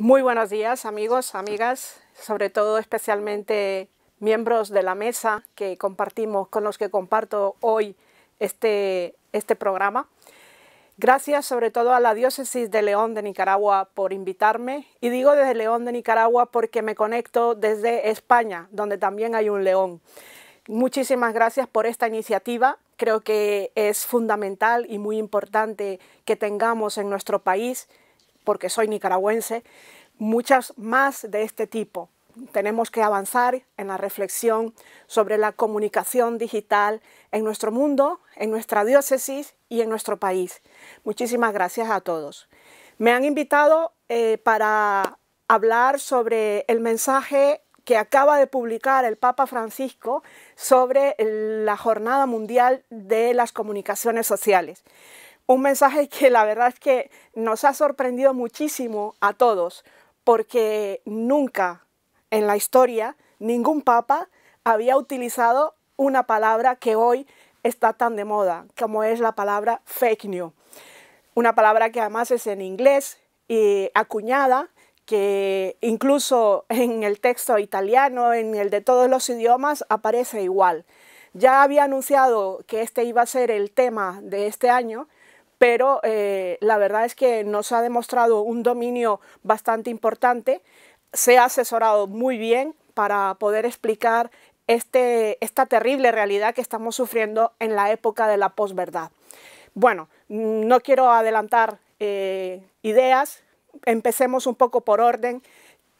Muy buenos días amigos, amigas, sobre todo especialmente miembros de la mesa que compartimos, con los que comparto hoy este, este programa. Gracias sobre todo a la diócesis de León de Nicaragua por invitarme y digo desde León de Nicaragua porque me conecto desde España, donde también hay un león. Muchísimas gracias por esta iniciativa. Creo que es fundamental y muy importante que tengamos en nuestro país porque soy nicaragüense, muchas más de este tipo. Tenemos que avanzar en la reflexión sobre la comunicación digital en nuestro mundo, en nuestra diócesis y en nuestro país. Muchísimas gracias a todos. Me han invitado eh, para hablar sobre el mensaje que acaba de publicar el Papa Francisco sobre la Jornada Mundial de las Comunicaciones Sociales un mensaje que la verdad es que nos ha sorprendido muchísimo a todos, porque nunca en la historia ningún papa había utilizado una palabra que hoy está tan de moda, como es la palabra fake news. Una palabra que además es en inglés y acuñada, que incluso en el texto italiano, en el de todos los idiomas, aparece igual. Ya había anunciado que este iba a ser el tema de este año, pero eh, la verdad es que nos ha demostrado un dominio bastante importante, se ha asesorado muy bien para poder explicar este, esta terrible realidad que estamos sufriendo en la época de la posverdad. Bueno, no quiero adelantar eh, ideas, empecemos un poco por orden.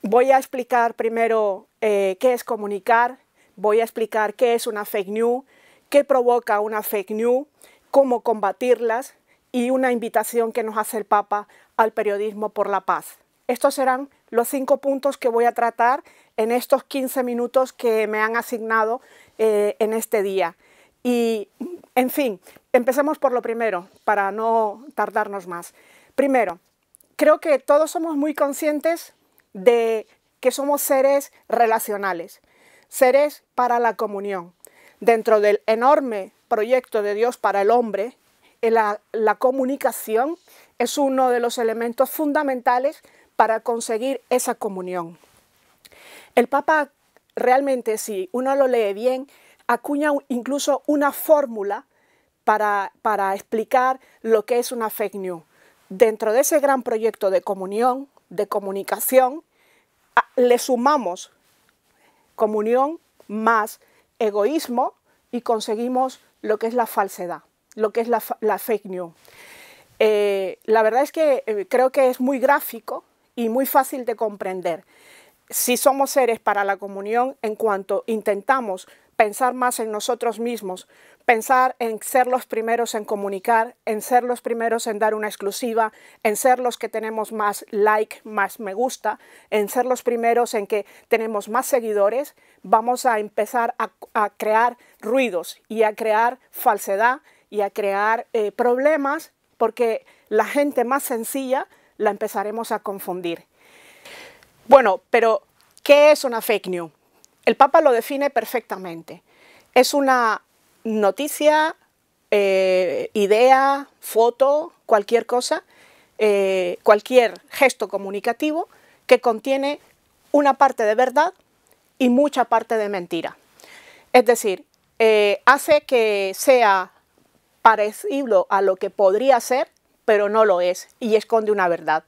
Voy a explicar primero eh, qué es comunicar, voy a explicar qué es una fake news, qué provoca una fake news, cómo combatirlas, y una invitación que nos hace el Papa al periodismo por la paz. Estos serán los cinco puntos que voy a tratar en estos 15 minutos que me han asignado eh, en este día. Y, en fin, empecemos por lo primero, para no tardarnos más. Primero, creo que todos somos muy conscientes de que somos seres relacionales, seres para la comunión. Dentro del enorme proyecto de Dios para el hombre, la, comunicación es uno de los elementos fundamentales para conseguir esa comunión. El Papa realmente, si uno lo lee bien, acuña incluso una fórmula para, para, explicar lo que es una fake news. Dentro de ese gran proyecto de comunión, de comunicación, le sumamos comunión más egoísmo y conseguimos lo que es la falsedad lo que es la, fake news. Eh, la verdad es que eh, creo que es muy gráfico y muy fácil de comprender. Si somos seres para la comunión, en cuanto intentamos pensar más en nosotros mismos, pensar en ser los primeros en comunicar, en ser los primeros en dar una exclusiva, en ser los que tenemos más like, más me gusta, en ser los primeros en que tenemos más seguidores, vamos a empezar a crear ruidos y a crear falsedad y a crear eh, problemas porque la gente más sencilla la empezaremos a confundir. Bueno, pero ¿qué es una fake news? El Papa lo define perfectamente. Es una noticia, eh, idea, foto, cualquier cosa, eh, cualquier gesto comunicativo que contiene una parte de verdad y mucha parte de mentira. Es decir, hace que sea parecido a lo que podría ser, pero no lo es y esconde una verdad.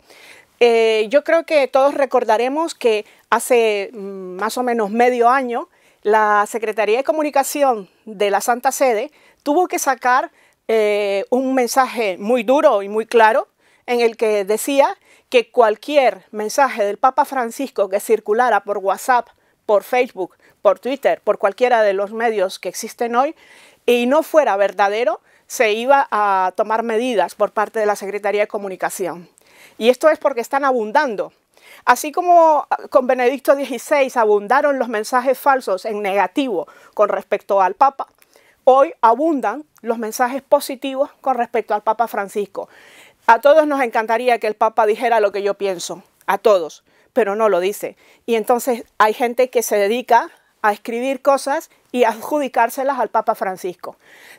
Eh, yo creo que todos recordaremos que hace mm, más o menos medio año la Secretaría de Comunicación de la Santa Sede tuvo que sacar eh, un mensaje muy duro y muy claro en el que decía que cualquier mensaje del Papa Francisco que circulara por WhatsApp, por Facebook, por Twitter, por cualquiera de los medios que existen hoy, y no fuera verdadero, se iba a tomar medidas por parte de la Secretaría de Comunicación. Y esto es porque están abundando. Así como con Benedicto XVI abundaron los mensajes falsos en negativo con respecto al Papa, hoy abundan los mensajes positivos con respecto al Papa Francisco. A todos nos encantaría que el Papa dijera lo que yo pienso, a todos, pero no lo dice. Y entonces hay gente que se dedica a escribir cosas y adjudicárselas al Papa Francisco.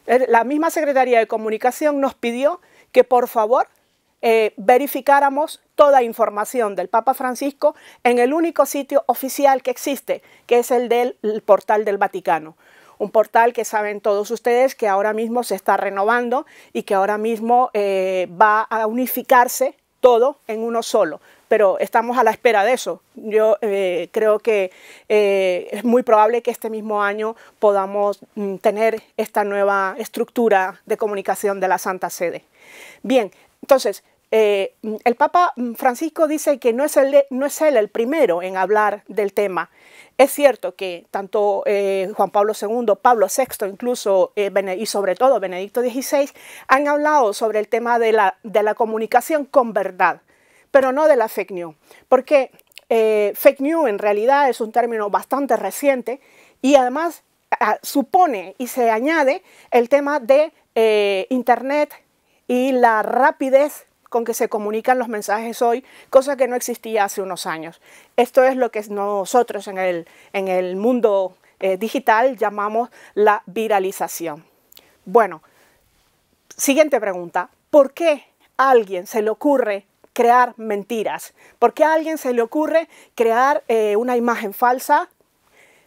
Eh, la misma Secretaría de Comunicación nos pidió que por favor eh, verificáramos toda información del Papa Francisco en el único sitio oficial que existe, que es el del portal del Vaticano. Un portal que saben todos ustedes que ahora mismo se está renovando y que ahora mismo eh, va a unificarse todo en uno solo pero estamos a la espera de eso. Yo eh, creo que eh, es muy probable que este mismo año podamos mm, tener esta nueva estructura de comunicación de la Santa Sede. Bien, entonces, eh, el Papa Francisco dice que no es, él el primero en hablar del tema. Es cierto que tanto Juan Pablo II, Pablo VI incluso y sobre todo Benedicto XVI han hablado sobre el tema de la comunicación con verdad pero no de la fake news, porque eh, fake news en realidad es un término bastante reciente y además supone y se añade el tema de eh, Internet y la rapidez con que se comunican los mensajes hoy, cosa que no existía hace unos años. Esto es lo que nosotros en el, en el mundo eh, digital llamamos la viralización. Bueno, siguiente pregunta. ¿Por qué a alguien se le ocurre crear mentiras. porque a alguien se le ocurre crear eh, una imagen falsa,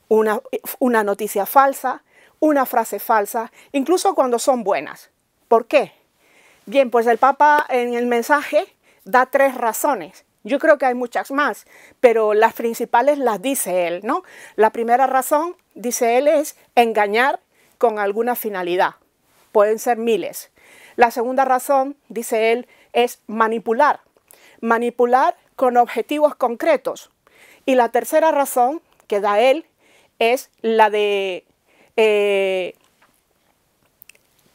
una, una noticia falsa, una frase falsa, incluso cuando son buenas? ¿Por qué? Bien, pues el Papa en el mensaje da tres razones. Yo creo que hay muchas más, pero las principales las dice él, ¿no? La primera razón, dice él, es engañar con alguna finalidad. Pueden ser miles. La segunda razón, dice él, es manipular manipular con objetivos concretos. Y la tercera razón que da él es la de eh,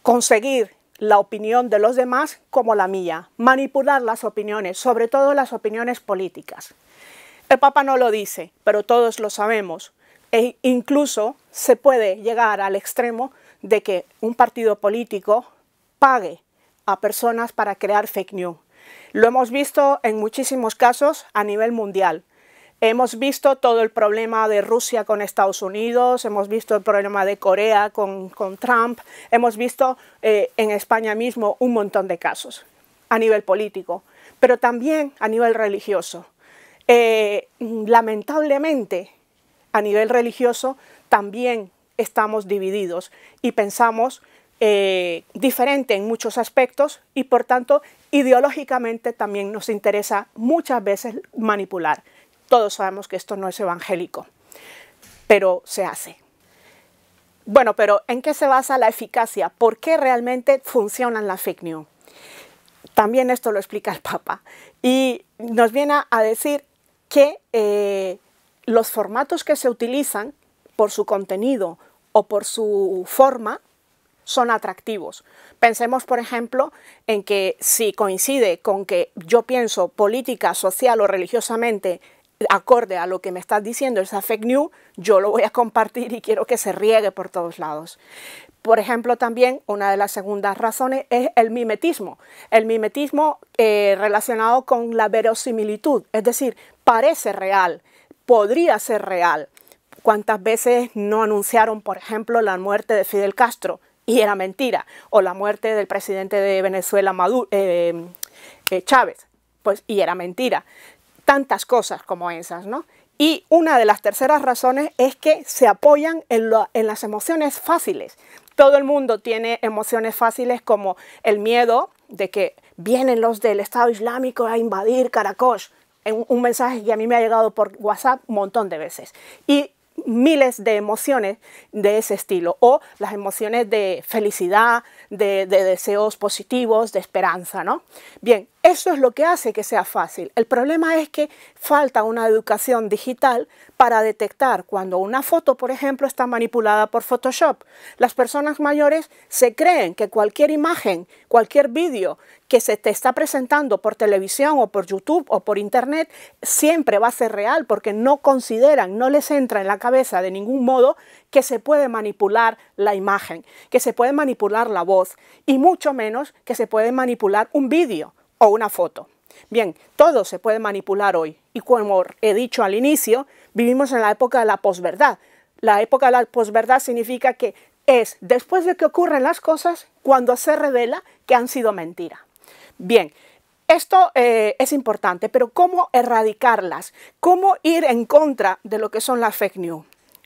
conseguir la opinión de los demás como la mía, manipular las opiniones, sobre todo las opiniones políticas. El Papa no lo dice, pero todos lo sabemos. E incluso se puede llegar al extremo de que un partido político pague a personas para crear fake news. Lo hemos visto en muchísimos casos a nivel mundial. Hemos visto todo el problema de Rusia con Estados Unidos, hemos visto el problema de Corea con, Trump, hemos visto eh, en España mismo un montón de casos a nivel político, pero también a nivel religioso. Eh, lamentablemente, a nivel religioso también estamos divididos y pensamos eh, diferente en muchos aspectos y por tanto ideológicamente también nos interesa muchas veces manipular. Todos sabemos que esto no es evangélico, pero se hace. Bueno, pero ¿en qué se basa la eficacia? ¿Por qué realmente funcionan las fake news? También esto lo explica el Papa y nos viene a decir que eh, los formatos que se utilizan por su contenido o por su forma son atractivos. Pensemos, por ejemplo, en que si coincide con que yo pienso política, social o religiosamente acorde a lo que me estás diciendo esa fake news, yo lo voy a compartir y quiero que se riegue por todos lados. Por ejemplo, también una de las segundas razones es el mimetismo. El mimetismo eh, relacionado con la verosimilitud, es decir, parece real, podría ser real. ¿Cuántas veces no anunciaron, por ejemplo, la muerte de Fidel Castro? Y era mentira, o la muerte del presidente de Venezuela, eh, eh, Chávez, pues y era mentira. Tantas cosas como esas, ¿no? Y una de las terceras razones es que se apoyan en, en las emociones fáciles. Todo el mundo tiene emociones fáciles como el miedo de que vienen los del Estado Islámico a invadir Caracol. Un mensaje que a mí me ha llegado por WhatsApp un montón de veces. Y miles de emociones de ese estilo o las emociones de felicidad, de, deseos positivos, de esperanza, ¿no? Bien, eso es lo que hace que sea fácil. El problema es que falta una educación digital para detectar cuando una foto, por ejemplo, está manipulada por Photoshop. Las personas mayores se creen que cualquier imagen, cualquier vídeo que se te está presentando por televisión o por YouTube o por Internet siempre va a ser real porque no consideran, no les entra en la cabeza de ningún modo que se puede manipular la imagen, que se puede manipular la voz y mucho menos que se puede manipular un vídeo o una foto. Bien, todo se puede manipular hoy y como he dicho al inicio, vivimos en la época de la posverdad. La época de la posverdad significa que es después de que ocurren las cosas cuando se revela que han sido mentira. Bien, Esto eh, es importante, pero ¿cómo erradicarlas? ¿Cómo ir en contra de lo que son las fake news?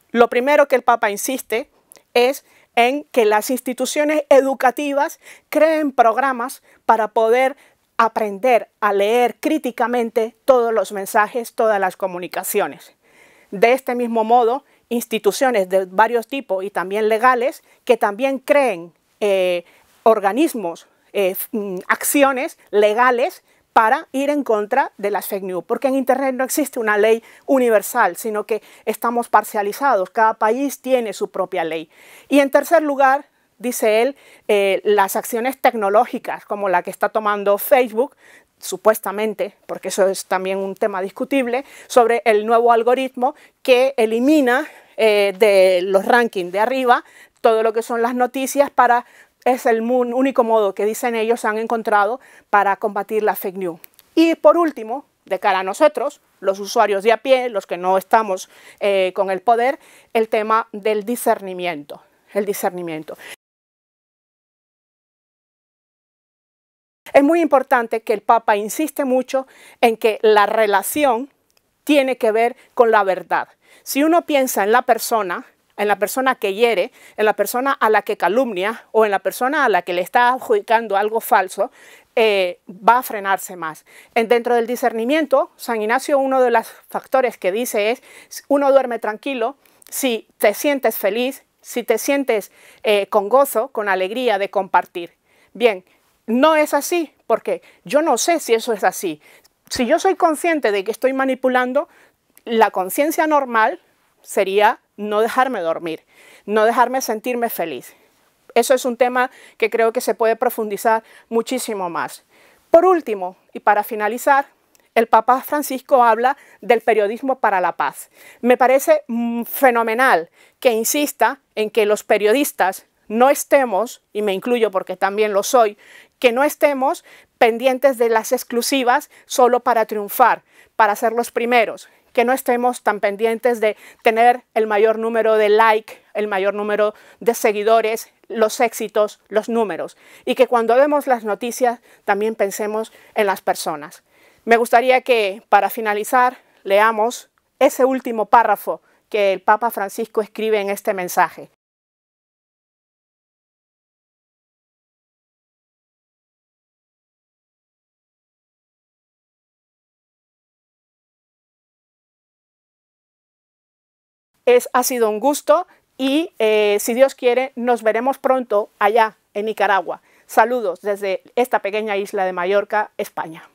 Lo primero que el Papa insiste es en que las instituciones educativas creen programas para poder aprender a leer críticamente todos los mensajes, todas las comunicaciones. De este mismo modo, instituciones de varios tipos y también legales que también creen eh, organismos, eh, mm, acciones legales para ir en contra de las fake news, porque en Internet no existe una ley universal, sino que estamos parcializados, cada país tiene su propia ley. Y en tercer lugar, dice él, eh, las acciones tecnológicas como la que está tomando Facebook, supuestamente, porque eso es también un tema discutible, sobre el nuevo algoritmo que elimina eh, de los rankings de arriba todo lo que son las noticias para es el único modo que dicen ellos han encontrado para combatir la fake news. Y por último, de cara a nosotros, los usuarios de a pie, los que no estamos eh, con el poder, el tema del discernimiento. El discernimiento. Es muy importante que el Papa insiste mucho en que la relación tiene que ver con la verdad. Si uno piensa en la persona, en la persona que hiere, en la persona a la que calumnia o en la persona a la que le está adjudicando algo falso, eh, va a frenarse más. dentro del discernimiento, San Ignacio uno de los factores que dice es, uno duerme tranquilo si te sientes feliz, si te sientes eh, con gozo, con alegría de compartir. Bien, no es así, porque yo no sé si eso es así. Si yo soy consciente de que estoy manipulando, la conciencia normal sería no dejarme dormir, no dejarme sentirme feliz. Eso es un tema que creo que se puede profundizar muchísimo más. Por último, y para finalizar, el Papa Francisco habla del periodismo para la paz. Me parece mm, fenomenal que insista en que los periodistas no estemos, y me incluyo porque también lo soy, que no estemos pendientes de las exclusivas solo para triunfar, para ser los primeros, que no estemos tan pendientes de tener el mayor número de like, el mayor número de seguidores, los éxitos, los números. Y que cuando vemos las noticias también pensemos en las personas. Me gustaría que para finalizar leamos ese último párrafo que el Papa Francisco escribe en este mensaje. Es, ha sido un gusto y eh, si Dios quiere nos veremos pronto allá en Nicaragua. Saludos desde esta pequeña isla de Mallorca, España.